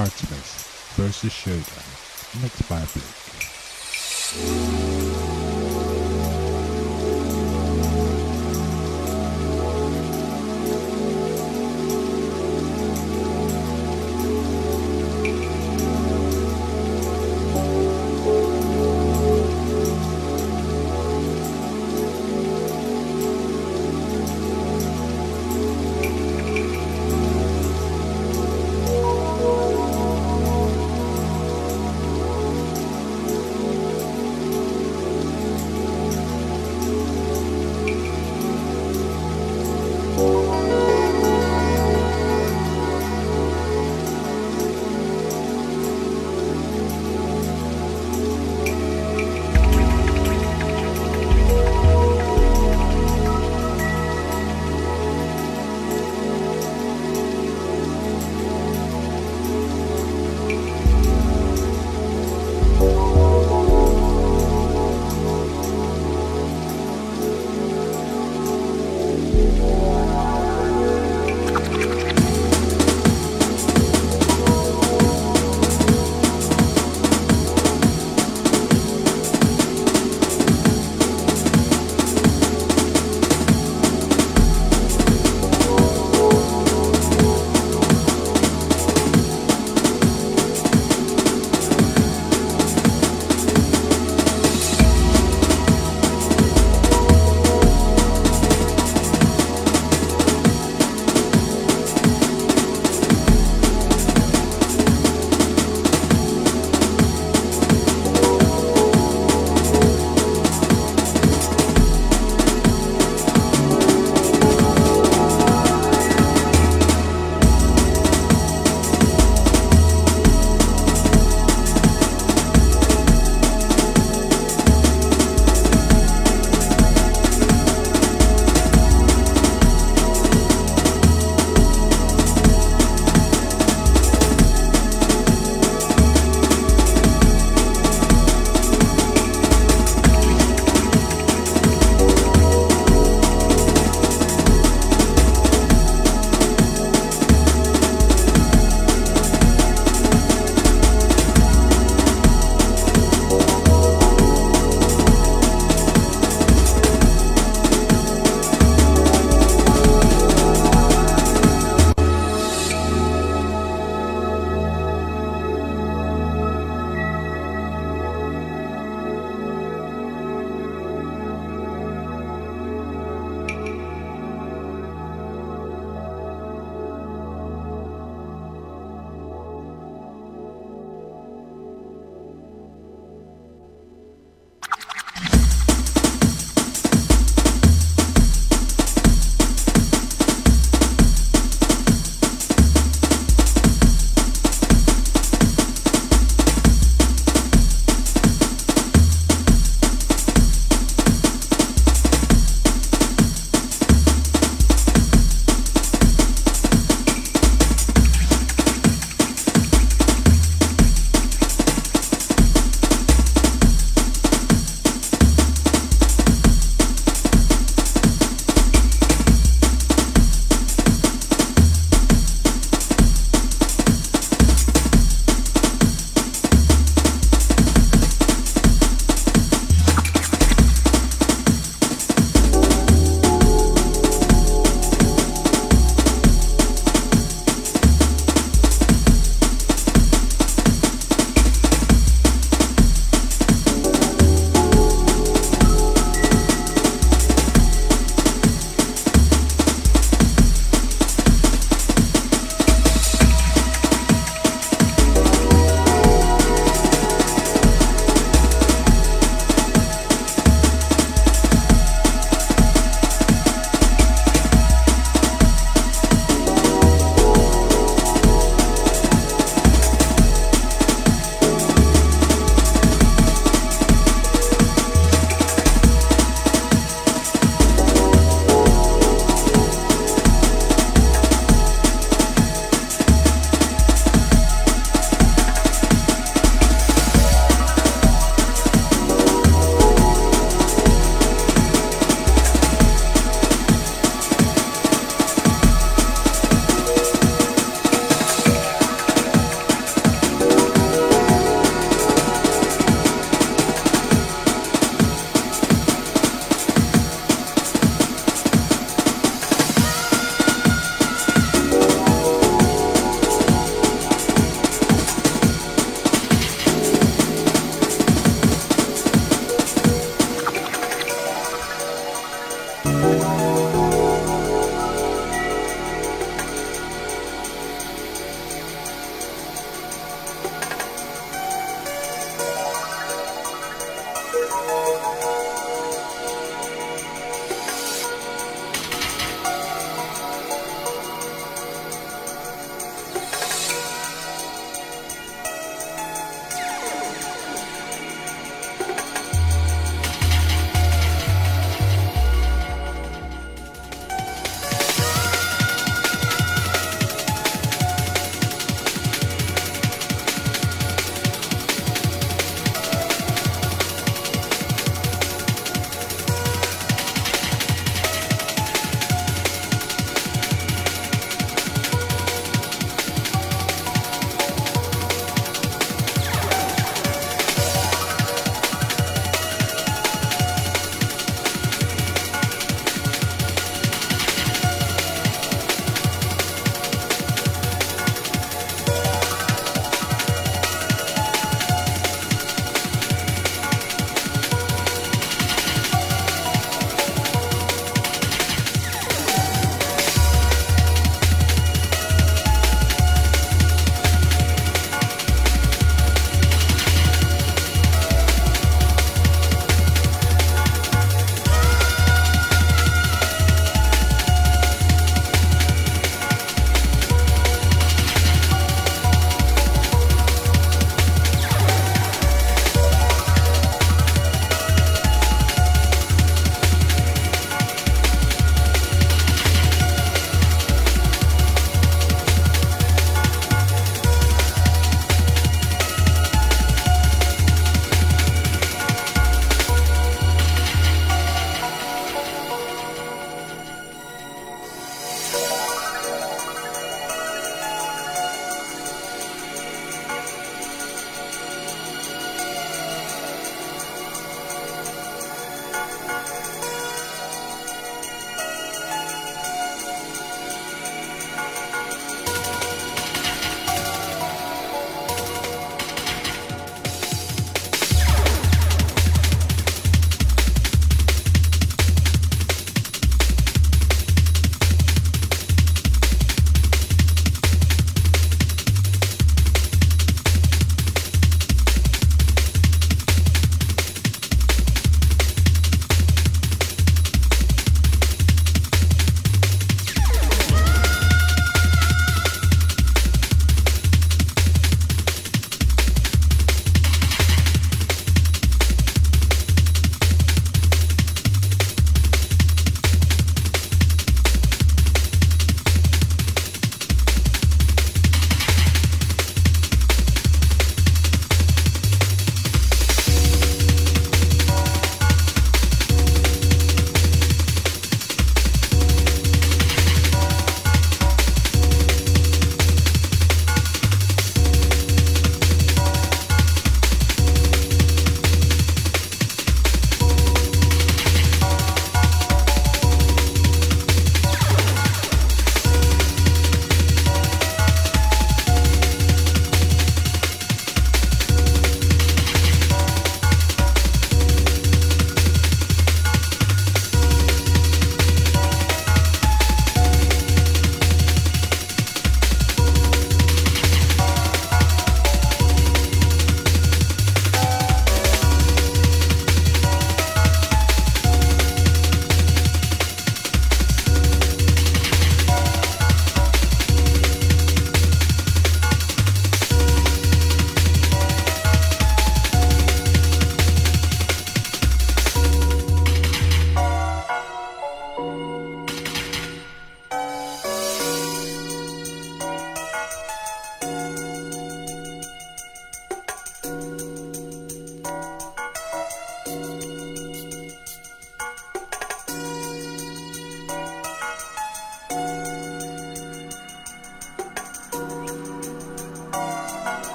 Artemis versus Shogun, mixed by Blake.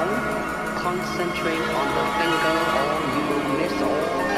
Don't concentrate on the finger or you will miss all